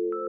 you